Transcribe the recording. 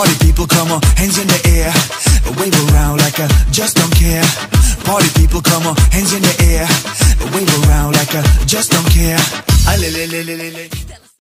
Party people, come on, hands in the air. Wave around like I just don't care. Party people, come on, hands in the air. Wave around like I just don't care. I li li li li li